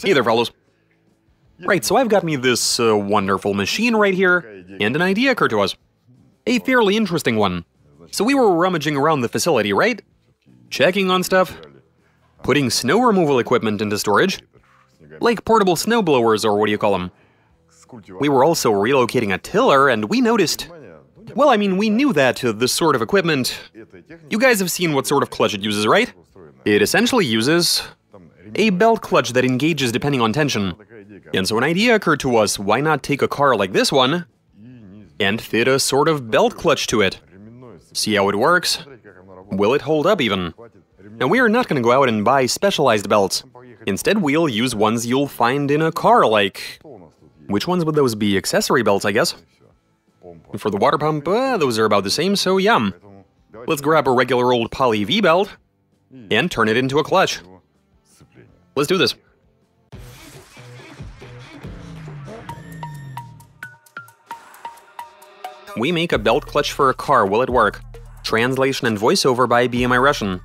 Hey there, fellows. Right, so I've got me this uh, wonderful machine right here, and an idea occurred to us. A fairly interesting one. So we were rummaging around the facility, right? Checking on stuff, putting snow removal equipment into storage, like portable snow blowers or what do you call them. We were also relocating a tiller, and we noticed. Well, I mean, we knew that uh, this sort of equipment. You guys have seen what sort of clutch it uses, right? It essentially uses a belt clutch that engages depending on tension. And so an idea occurred to us why not take a car like this one and fit a sort of belt clutch to it? See how it works? Will it hold up even? And we are not going to go out and buy specialized belts. Instead, we'll use ones you'll find in a car, like. Which ones would those be? Accessory belts, I guess. For the water pump, uh, those are about the same, so yum. Let's grab a regular old Poly V belt and turn it into a clutch. Let's do this. We make a belt clutch for a car, will it work? Translation and voiceover by BMI Russian.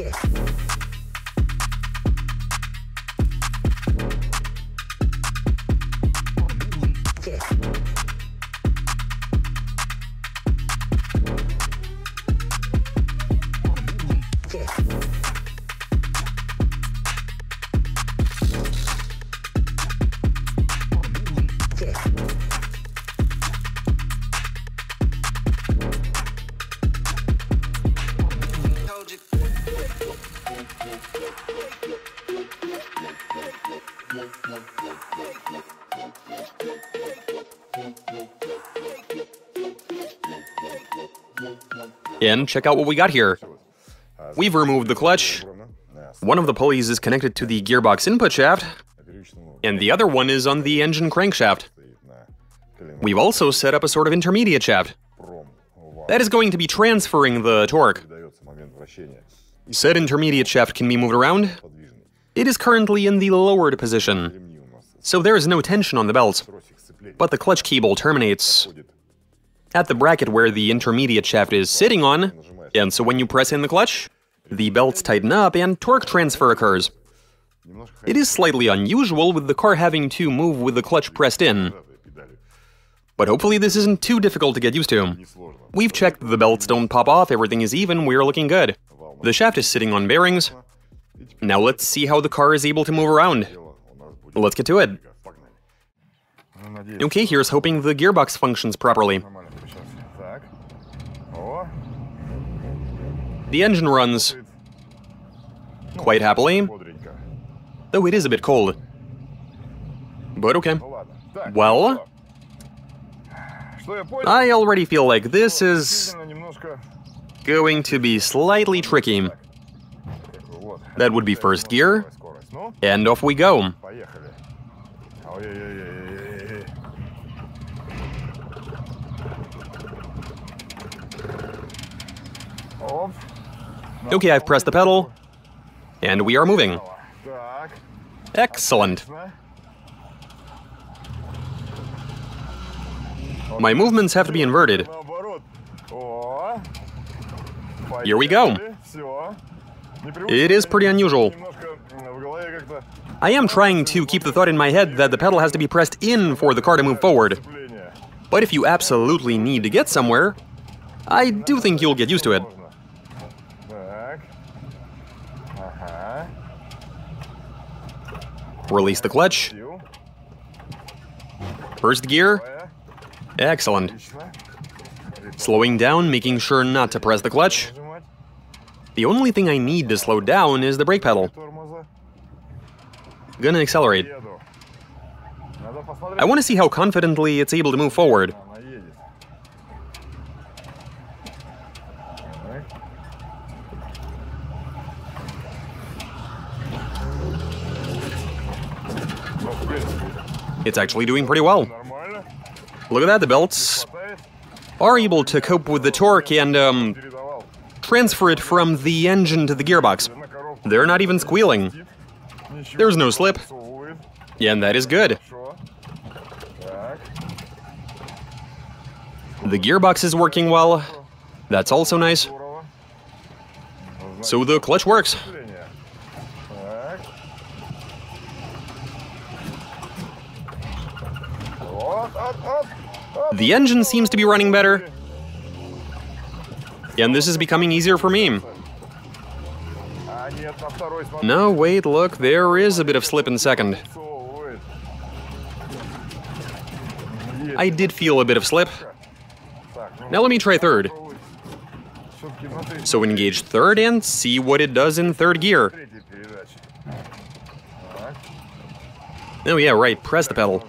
noches. And check out what we got here. We've removed the clutch. One of the pulleys is connected to the gearbox input shaft, and the other one is on the engine crankshaft. We've also set up a sort of intermediate shaft. That is going to be transferring the torque. Said intermediate shaft can be moved around. It is currently in the lowered position, so there is no tension on the belt, but the clutch cable terminates at the bracket where the intermediate shaft is sitting on, and so when you press in the clutch, the belts tighten up and torque transfer occurs. It is slightly unusual with the car having to move with the clutch pressed in. But hopefully this isn't too difficult to get used to. We've checked the belts don't pop off, everything is even, we're looking good. The shaft is sitting on bearings. Now let's see how the car is able to move around. Let's get to it. Okay, here's hoping the gearbox functions properly. The engine runs quite happily, though it is a bit cold. But okay. Well, I already feel like this is going to be slightly tricky. That would be first gear, and off we go. Okay, I've pressed the pedal, and we are moving. Excellent. My movements have to be inverted. Here we go. It is pretty unusual. I am trying to keep the thought in my head that the pedal has to be pressed in for the car to move forward. But if you absolutely need to get somewhere, I do think you'll get used to it. Release the clutch. First gear. Excellent. Slowing down, making sure not to press the clutch. The only thing I need to slow down is the brake pedal. Gonna accelerate. I want to see how confidently it's able to move forward. It's actually doing pretty well. Look at that, the belts are able to cope with the torque and um, transfer it from the engine to the gearbox. They're not even squealing. There's no slip. And that is good. The gearbox is working well. That's also nice. So the clutch works. The engine seems to be running better. And this is becoming easier for me. No, wait, look, there is a bit of slip in second. I did feel a bit of slip. Now let me try third. So engage third and see what it does in third gear. Oh yeah, right, press the pedal.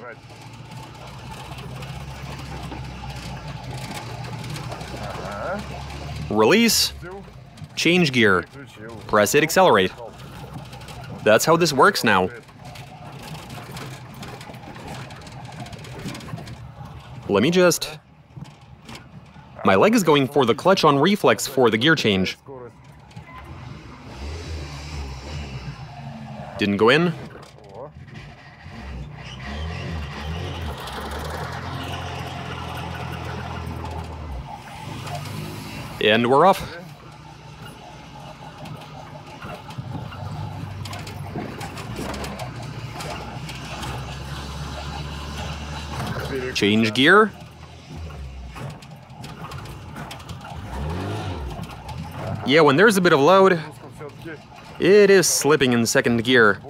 Release, change gear, press it, accelerate. That's how this works now. Let me just... My leg is going for the clutch on reflex for the gear change. Didn't go in. And we're off. Change gear. Yeah, when there's a bit of load, it is slipping in second gear.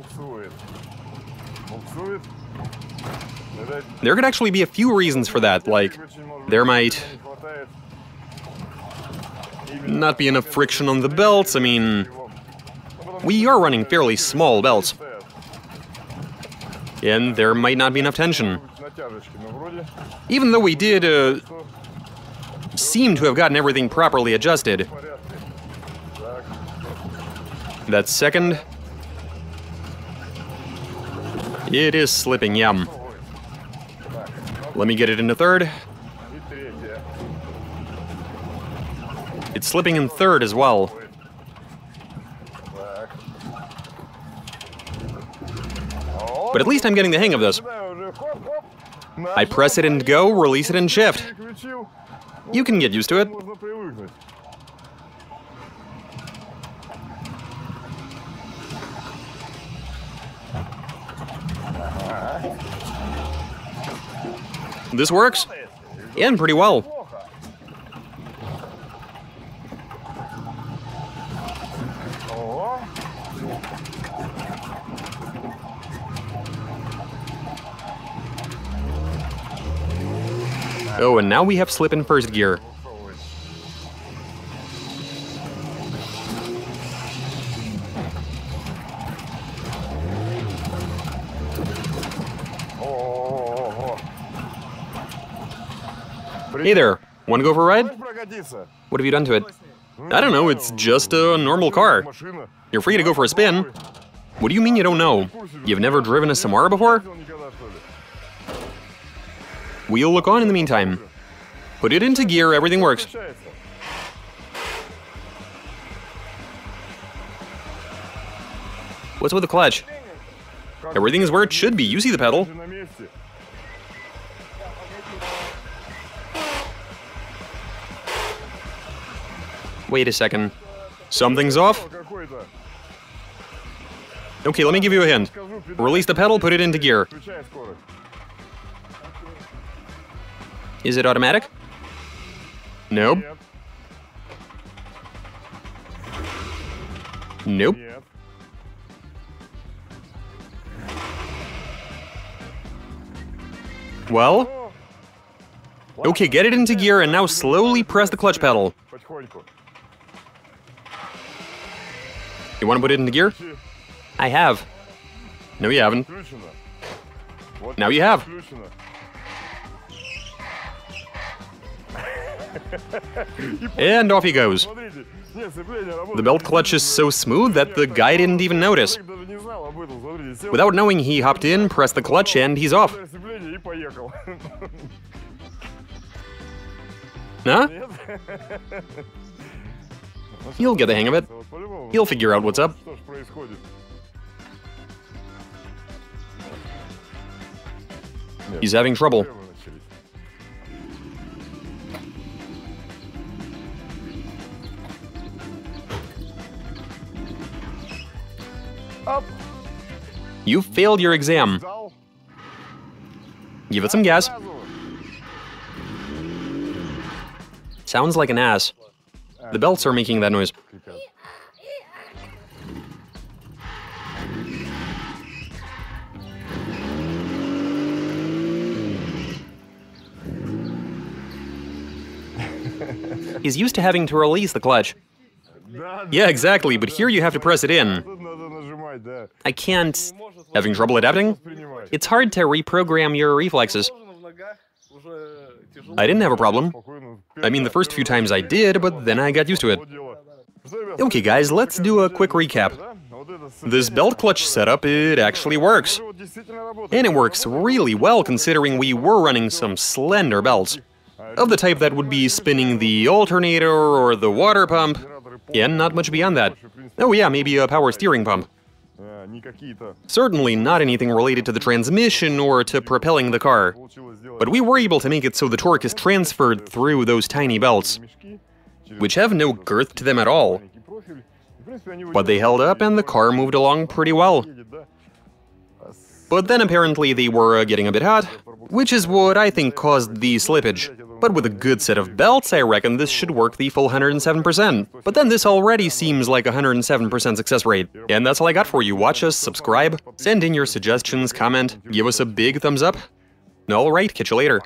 There could actually be a few reasons for that, like, there might not be enough friction on the belts, I mean, we are running fairly small belts. And there might not be enough tension. Even though we did uh, seem to have gotten everything properly adjusted. That second. It is slipping, yum. Let me get it into third. It's slipping in third as well. But at least I'm getting the hang of this. I press it and go, release it and shift. You can get used to it. This works. And pretty well. Oh, and now we have slip in first gear. Hey there, wanna go for a ride? What have you done to it? I don't know, it's just a normal car. You're free to go for a spin. What do you mean you don't know? You've never driven a Samara before? We'll look on in the meantime. Put it into gear, everything works. What's with the clutch? Everything is where it should be. You see the pedal. Wait a second. Something's off? Okay, let me give you a hint. Release the pedal, put it into gear. Is it automatic? Nope. Nope. Well? Okay, get it into gear and now slowly press the clutch pedal. You want to put it into gear? I have. No, you haven't. Now you have. and off he goes. The belt clutch is so smooth that the guy didn't even notice. Without knowing, he hopped in, pressed the clutch, and he's off. Huh? He'll get the hang of it. He'll figure out what's up. He's having trouble. You failed your exam. Give it some gas. Sounds like an ass. The belts are making that noise. He's used to having to release the clutch. Yeah, exactly, but here you have to press it in. I can't. Having trouble adapting? It's hard to reprogram your reflexes. I didn't have a problem. I mean, the first few times I did, but then I got used to it. Okay, guys, let's do a quick recap. This belt clutch setup, it actually works. And it works really well considering we were running some slender belts. Of the type that would be spinning the alternator or the water pump, and not much beyond that. Oh yeah, maybe a power steering pump. Certainly not anything related to the transmission or to propelling the car. But we were able to make it so the torque is transferred through those tiny belts, which have no girth to them at all. But they held up and the car moved along pretty well. But then apparently they were uh, getting a bit hot, which is what I think caused the slippage. But with a good set of belts, I reckon this should work the full 107%. But then this already seems like a 107% success rate. And that's all I got for you. Watch us, subscribe, send in your suggestions, comment, give us a big thumbs up. Alright, catch you later.